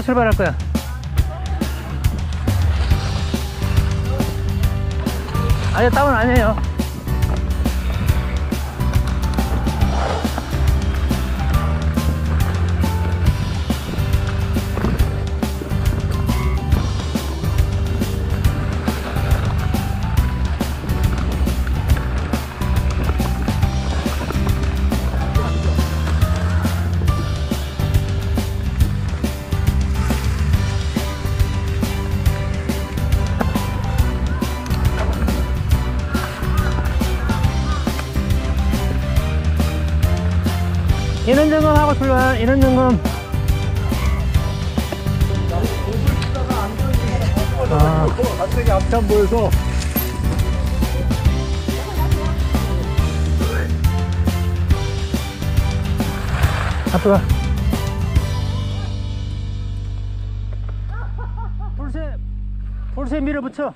여기서 출발할 거야. 아니, 다운 아니에요. 인원 점검 하고 출발, 인원 점검. 아, 갑자기 안 보여서 앞으로 가. 볼세, 볼세 밀어붙여.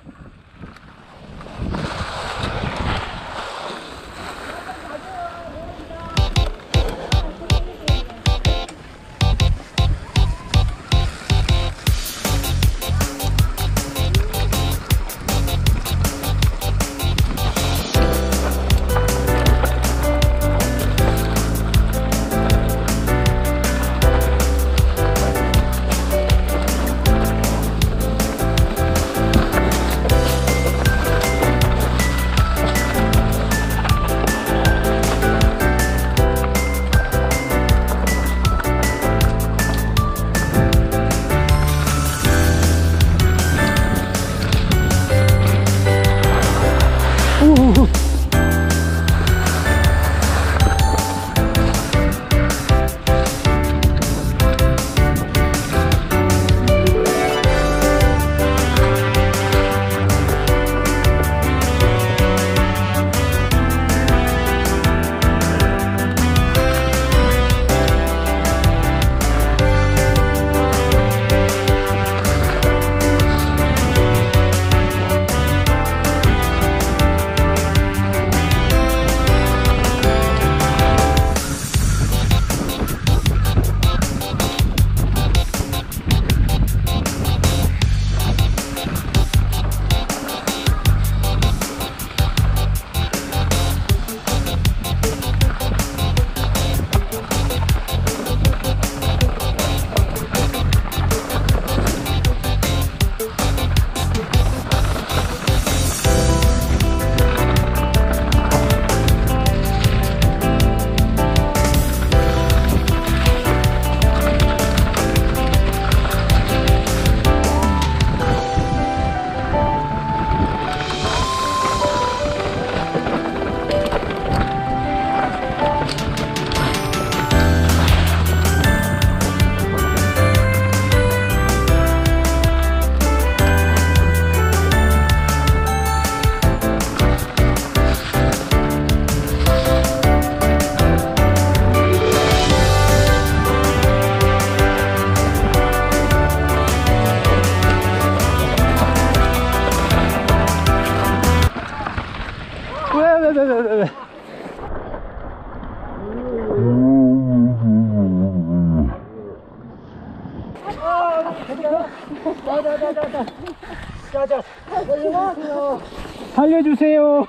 살려주세요.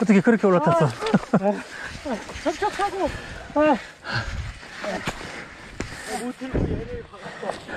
어떻게 그렇게 올라탔어? 척척하고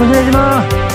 넘어지지 마.